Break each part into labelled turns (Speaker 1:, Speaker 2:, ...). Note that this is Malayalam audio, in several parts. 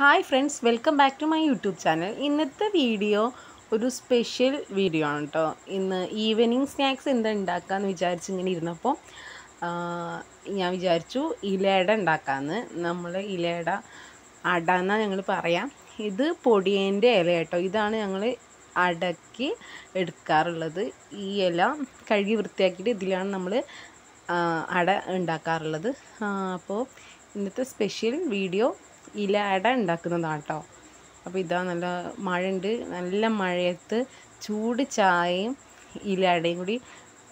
Speaker 1: Hi friends welcome back to my YouTube channel ഇന്നത്തെ വീഡിയോ ഒരു സ്പെഷ്യൽ വീഡിയോ ആണ് കേട്ടോ ഇന്ന് ഈവനിങ് സ്നാക്സ് എന്താ ഉണ്ടാക്കാമെന്ന് വിചാരിച്ച് ഇങ്ങനെ ഇരുന്നപ്പോൾ ഞാൻ വിചാരിച്ചു ഇലയട ഉണ്ടാക്കാമെന്ന് നമ്മൾ ഇലയട അട എന്നാണ് ഞങ്ങൾ പറയാം. ഇത് പൊടിയേന്റെ ഇല കേട്ടോ ഇതാണ് ഞങ്ങൾ അടക്കി എടുക്കാറുള്ളത്. ഈ ഇല കഴുകി വൃത്തിയാക്കിയിട്ട് ഇതിലാണ് നമ്മൾ അട ഉണ്ടാക്കാറുള്ളത് അപ്പോൾ ഇന്നത്തെ സ്പെഷ്യൽ വീഡിയോ ഇല അട ഉണ്ടാക്കുന്നതാണ് കേട്ടോ അപ്പോൾ ഇതാ നല്ല മഴയുണ്ട്. നല്ല മഴയത്ത് ചൂട് ചായയും ഇല അടയും കൂടി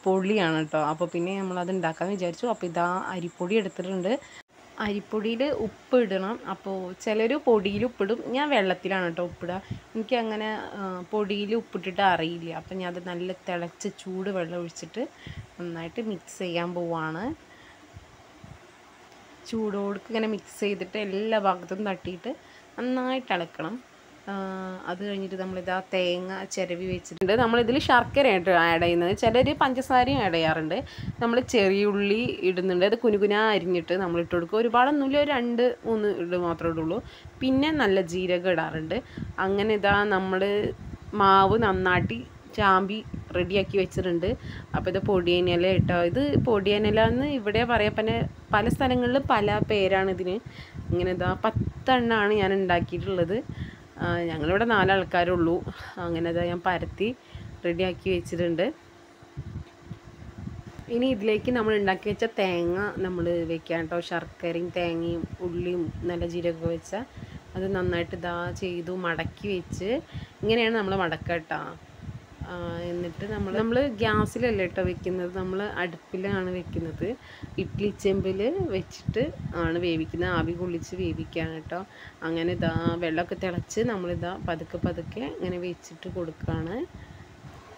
Speaker 1: പൊളിയാണ് കേട്ടോ അപ്പോൾ പിന്നെ നമ്മളത് ഉണ്ടാക്കാമെന്ന് വിചാരിച്ചു. അപ്പോൾ ഇതാ അരിപ്പൊടി എടുത്തിട്ടുണ്ട്. അരിപ്പൊടിയിൽ ഉപ്പ് ഇടണം. അപ്പോൾ ചിലർ പൊടിയിൽ ഉപ്പിടും ഞാൻ വെള്ളത്തിലാണ് കേട്ടോ ഉപ്പിടുക എനിക്ക് അങ്ങനെ പൊടിയിൽ ഉപ്പിട്ടിട്ട് അറിയില്ല. അപ്പം ഞാൻ അത് നല്ല തിളച്ച് ചൂട് വെള്ളം ഒഴിച്ചിട്ട് നന്നായിട്ട് മിക്സ് ചെയ്യാൻ പോവാണ്. ചൂടോടുക്ക് ഇങ്ങനെ മിക്സ് ചെയ്തിട്ട് എല്ലാ ഭാഗത്തും തട്ടിയിട്ട് നന്നായിട്ട് ഇളക്കണം അത് കഴിഞ്ഞിട്ട് നമ്മളിത് ആ തേങ്ങ ചിരവി വെച്ചിട്ടുണ്ട്. നമ്മളിതിൽ ശർക്കരയായിട്ട് ആഡ് ചെയ്യുന്നത്. ചിലർ പഞ്ചസാരയും ആഡ് ചെയ്യാറുണ്ട്. നമ്മൾ ചെറിയ ഉള്ളി ഇടുന്നുണ്ട്. അത് കുനുകുന അരിഞ്ഞിട്ട് നമ്മൾ ഇട്ട് കൊടുക്കും. ഒരുപാടൊന്നുമില്ല ഒരു രണ്ട് മൂന്ന് ഇട് മാത്രമേ ഇടുള്ളൂ. പിന്നെ നല്ല ജീരകം ഇടാറുണ്ട്. അങ്ങനെ ഇതാ നമ്മൾ മാവ് നന്നാട്ടി ചാമ്പി റെഡിയാക്കി വെച്ചിട്ടുണ്ട്. അപ്പോൾ ഇത് പൊടിയനില കേട്ടോ ഇത് പൊടിയനില എന്ന് ഇവിടെ പറയാം പിന്നെ പല സ്ഥലങ്ങളിൽ പല പേരാണ് ഇതിന്. ഇങ്ങനെ ഇതാ പത്തെണ്ണമാണ് ഞാൻ ഉണ്ടാക്കിയിട്ടുള്ളത്. ഞങ്ങളിവിടെ നാലാൾക്കാരുള്ളൂ. അങ്ങനെ ഇതാ ഞാൻ പരത്തി റെഡിയാക്കി വെച്ചിട്ടുണ്ട്. ഇനി ഇതിലേക്ക് നമ്മൾ ഉണ്ടാക്കി വെച്ച തേങ്ങ നമ്മൾ വെക്കാം കേട്ടോ. ശർക്കരയും തേങ്ങയും ഉള്ളിയും നല്ല ജീരകമൊക്കെ വെച്ച അത് നന്നായിട്ട് ഇതാ ചെയ്തു മടക്കി വെച്ച് ഇങ്ങനെയാണ് നമ്മൾ മടക്കുക കേട്ടോ. എന്നിട്ട് നമ്മൾ നമ്മൾ ഗ്യാസിലല്ല കേട്ടോ വെക്കുന്നത്? നമ്മൾ അടുപ്പിലാണ് വെക്കുന്നത്. ഇഡ്ലി ചെമ്പിൽ വെച്ചിട്ട് ആണ് വേവിക്കുന്നത്. ആവി കൊള്ളിച്ച് വേവിക്കുകയാണ് കേട്ടോ അങ്ങനെ ഇതാ വെള്ളമൊക്കെ തിളച്ച് നമ്മളിതാ പതുക്കെ പതുക്കെ ഇങ്ങനെ വെച്ചിട്ട് കൊടുക്കുകയാണ്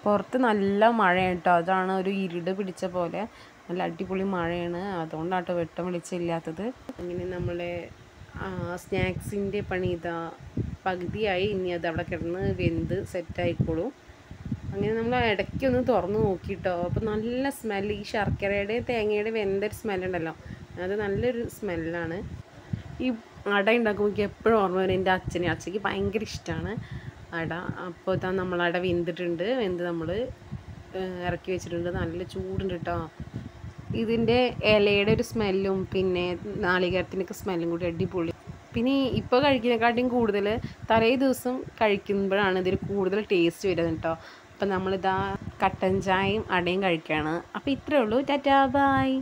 Speaker 1: പുറത്ത് നല്ല മഴയാണ് കേട്ടോ അതാണ് ഒരു ഇരുട് പിടിച്ച പോലെ. നല്ല അടിപൊളി മഴയാണ്. അതുകൊണ്ടാട്ടോ വെട്ടം വെളിച്ചമില്ലാത്തത് അങ്ങനെ നമ്മളെ സ്നാക്സിന്റെ പണി ഇതാ പകുതിയായി. ഇനി അത് അവിടെ കിടന്ന് വെന്ത് സെറ്റായിക്കോളും. അങ്ങനെ നമ്മൾ ഇടയ്ക്കൊന്ന് തുറന്ന് നോക്കിയിട്ടോ അപ്പോൾ നല്ല സ്മെല്ല് ഈ ശർക്കരയുടെ തേങ്ങയുടെ വെന്തൊരു സ്മെല്ലുണ്ടല്ലോ അത് നല്ലൊരു സ്മെല്ലാണ് ഈ അട ഉണ്ടാക്കുമ്പോൾ എനിക്ക് എപ്പോഴും ഓർമ്മ വരും. എന്റെ അച്ഛനെ. അച്ഛയ്ക്ക് ഭയങ്കര ഇഷ്ടമാണ് അട. അപ്പോൾ ഇതാ നമ്മൾ അട വെന്തിട്ടുണ്ട്. വെന്ത് നമ്മൾ ഇറക്കി വെച്ചിട്ടുണ്ട്. നല്ല ചൂടുണ്ട് കേട്ടോ ഇതിന്റെ ഇലയുടെ ഒരു സ്മെല്ലും പിന്നെ നാളികേരത്തിന്റെയൊക്കെ സ്മെല്ലും കൂടി അടിപൊളി. പിന്നെ ഇപ്പോൾ കഴിക്കുന്നതിനെക്കാട്ടിയും കൂടുതൽ തലേ ദിവസം കഴിക്കുമ്പോഴാണ് ഇതിൽ കൂടുതൽ ടേസ്റ്റ് വരുന്നത് കേട്ടോ അപ്പം നമ്മളിതാ കട്ടൻ ചായയും അടയും കഴിക്കുകയാണ് അപ്പോൾ ഇത്രയേ ഉള്ളൂ. ടാറ്റാ ബായ്